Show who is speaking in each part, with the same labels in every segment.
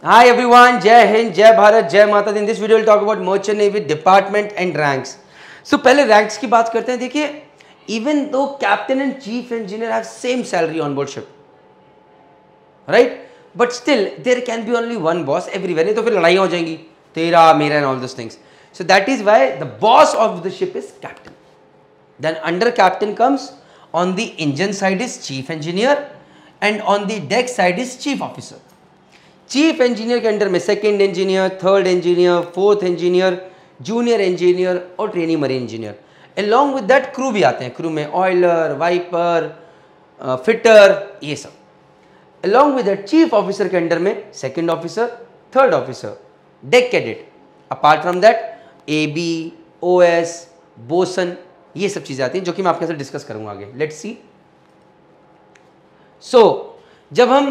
Speaker 1: Hi everyone, Jai Hind, Jai Bharat, Jai Mata. In this video, we'll talk about Merchant Navy department and ranks. So पहले ranks की बात करते हैं देखिए even though captain and chief engineer have same salary on board ship, right? But still there can be only one boss everywhere. नहीं तो फिर लड़ाई हो जाएँगी तेरा मेरा and all those things. So that is why the boss of the ship is captain. Then under captain comes on the engine side is chief engineer and on the deck side is chief officer. Chief engineer के under में second engineer, third engineer, fourth engineer, junior engineer और training marine engineer. Along with that crew भी आते हैं। Crew में Euler wiper fitter ये सब। Along with that chief officer के अंडर में second officer third officer deck cadet apart from that A B O S bosun ये सब चीज़ें आती हैं, जो कि मैं आपके साथ डिस्कस करूँगा आगे। लेट्स सी सो जब हम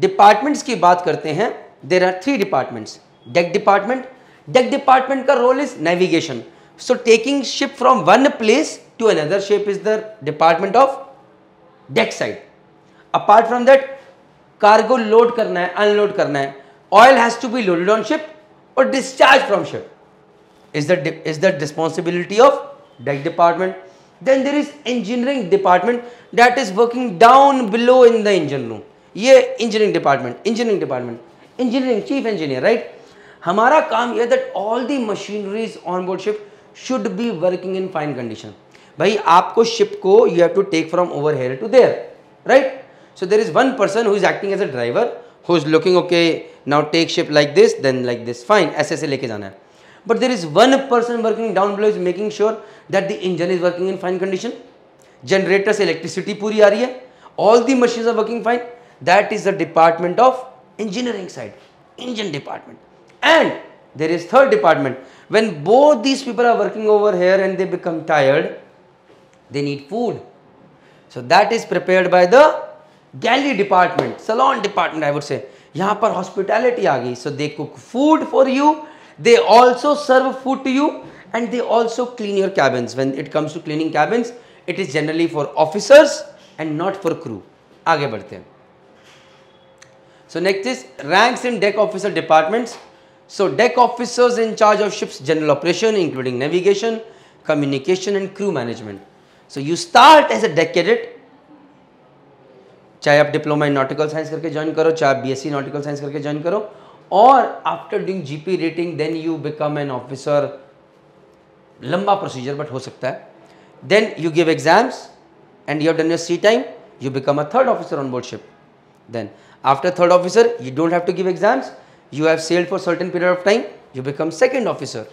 Speaker 1: डिपार्टमेंट्स की बात करते हैं there are three departments deck department deck department का role is navigation so taking ship from one place to another ship is the department of deck side apart from that cargo load करना है unload करना है. Oil has to be loaded on ship और discharge from ship is the is that responsibility of deck department. Then there is engineering department that is working down below in the engine room. ये engineering department engineering department engineering chief engineer right हमारा काम यह that all the machineries on board ship should be working in fine condition भाई, आपको ship को you have to take from over here to there right so there is one person who is acting as a driver who is looking okay now take ship like this then like this fine ऐसे ऐसे लेके जाना है. But there is one person working down below is making sure that the engine is working in fine condition generator से electricity पूरी आ रही है. All the machine are working fine that is the department of engineering side engine department and there is third department when both these people are working over here and they become tired they need food so that is prepared by the galley department salon department i would say यहाँ पर hospitality आ गई so they cook food for you they also serve food to you and they also clean your cabins when it comes to cleaning cabins it is generally for officers and not for crew आगे बढ़ते हैं So next is ranks in deck officer departments. So deck officers in charge of ship's general operation including navigation, communication and crew management. So you start as a deck cadet चाहे आप diploma in nautical science करके join करो चाहे आप BSc nautical science करके join करो और after doing GP rating then you become an officer लंबा प्रोसीजर बट हो सकता है then you give exams and you have done your sea time you become a third officer on board ship then after third officer, you don't have to give exams. You have sailed for certain period of time. You become second officer.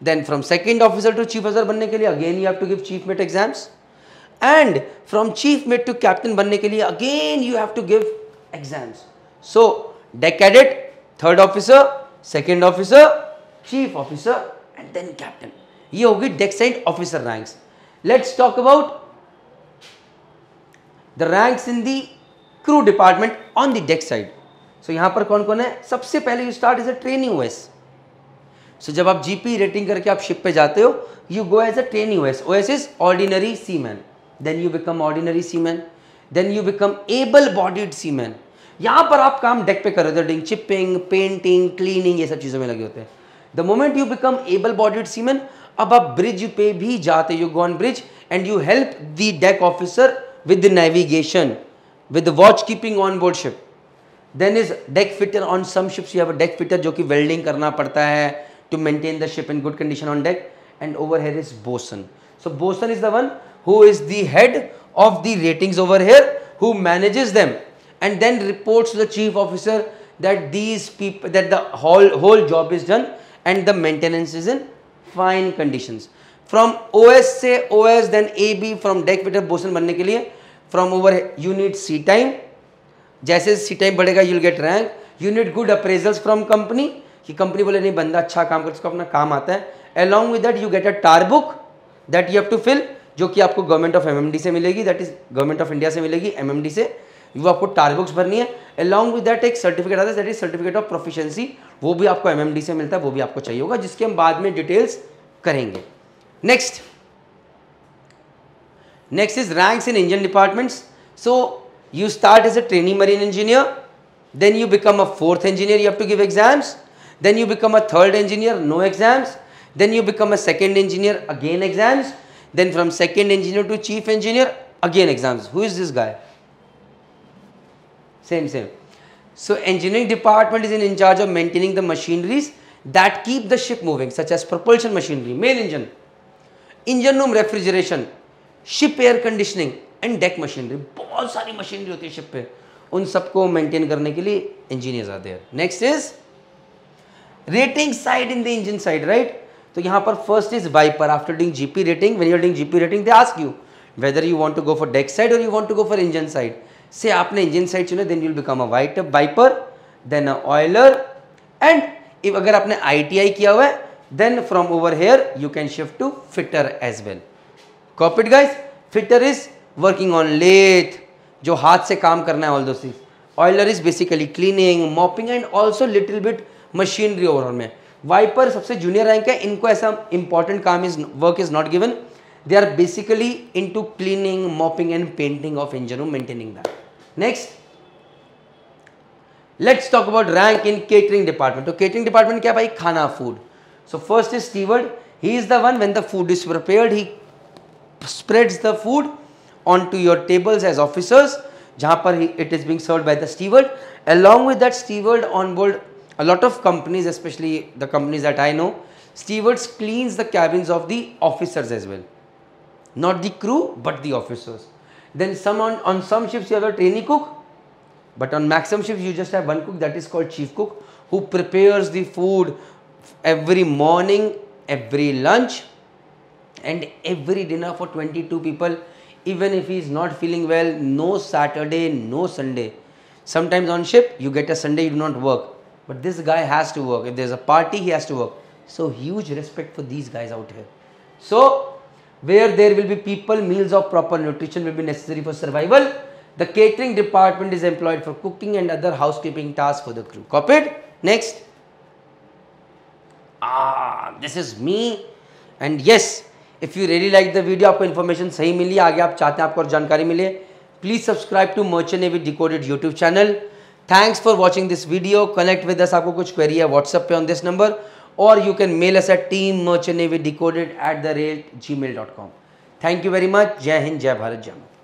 Speaker 1: Then from second officer to chief officer बनने के लिए again you have to give chief mate exams. And from chief mate to captain बनने के लिए again you have to give exams. So deck cadet, third officer, second officer, chief officer and then captain. ये होगी deck side officer ranks. Let's talk about the ranks in the crew department on the deck side so यहाँ पर कौन कौन है? सबसे पहले you start as a training OS so जब आप जीपी रेटिंग करके आप शिप पे जाते हो you go as a training OS OS is ordinary seaman then you become ordinary seaman then you become able bodied seaman यहाँ पर आप काम डेक पे कर रहे हो चिपिंग पेंटिंग क्लीनिंग ये सब चीज़ों में लगे होते हैं. The moment you become able bodied seaman अब आप ब्रिज पे भी जाते you go on bridge and you help the deck officer with navigation with the watch keeping on board ship then is deck fitter on some ships you have a deck fitter जो कि welding करना पड़ता है to maintain the ship in good condition on deck and over here is bosun so bosun is the one who is the head of the ratings over here who manages them and then reports to the chief officer that these people that the whole whole job is done and the maintenance is in fine conditions from OS से OS then AB from deck fitter bosun बनने के लिए from over you need sea time जैसे sea time बढ़ेगा you'll get rank you good appraisals from company कि company बोले, नहीं, बंदा अच्छा काम करता उसको अपना काम आता है. Along with that you get a TAR book that you have to fill जो कि आपको गवर्नमेंट ऑफ़ एमएमडी से मिलेगी. That is government of India से मिलेगी एमएमडी से. वो आपको टार बुक्स भरनी है. अलॉन्ग विद दैट एक सर्टिफिकेट आता है that is certificate of proficiency वो भी आपको एमएमडी से मिलता है, वो भी आपको चाहिए होगा, जिसके हम बाद में डिटेल्स करेंगे. Next Next is ranks in engine departments. So you start as a trainee marine engineer, then you become a fourth engineer you have to give exams. Then you become a third engineer no exams. Then you become a second engineer again exams. Then from second engineer to chief engineer again exams. Who is this guy? Same same. So engineering department is in charge of maintaining the machineries that keep the ship moving such as propulsion machinery main engine. Engine room refrigeration ship air conditioning and deck machinery बहुत सारी machinery होती है ship पे। उन सबको maintain करने के लिए इंजीनियर्स आते हैं। Next is rating side in the engine side right तो यहाँ पर first is wiper after doing GP rating when you are doing GP rating they ask you whether you want to go for deck side और you want to go for engine side से आपने engine side चुने then you will become a white wiper then a oiler and अगर आपने आई किया हुआ है then from over here you can shift to fitter as well कॉपिट guys fitter is working on lathe जो हाथ से काम करना है all those things oiler is basically cleaning mopping and also little bit machinery overall में wiper सबसे junior rank है. इनको ऐसा इंपॉर्टेंट काम is work is not given they are basically into cleaning mopping and painting of engine maintaining that next let's talk about rank in catering department तो catering department क्या भाई? खाना food so first is steward he is the one when the food is prepared he spreads the food onto your tables as officers जहाँ पर it is being served by the steward along with that steward on board a lot of companies especially the companies that I know stewards cleans the cabins of the officers as well not the crew but the officers then some on, on some ships you have a trainee cook but on maximum ships you just have one cook that is called chief cook who prepares the food every morning every lunch and every dinner for 22 people even if he is not feeling well no saturday no sunday. Sometimes on ship you get a sunday you do not work. But this guy has to work. If there's a party he has to work. So huge respect for these guys out here. So where there will be people meals of proper nutrition will be necessary for survival the catering department is employed for cooking and other housekeeping tasks for the crew. Copied next. Ah this is me. And yes if you really like the video आपको information सही मिली, आगे आप चाहते हैं आपको और जानकारी मिले please subscribe to merchant AV decoded YouTube channel thanks for watching this video connect with us आपको कुछ क्वेरी है व्हाट्सएप पे ऑन दिस नंबर और you can mail us at team merchant AV decoded at the rate gmail dot com thank you very much जय हिंद जय भारत जय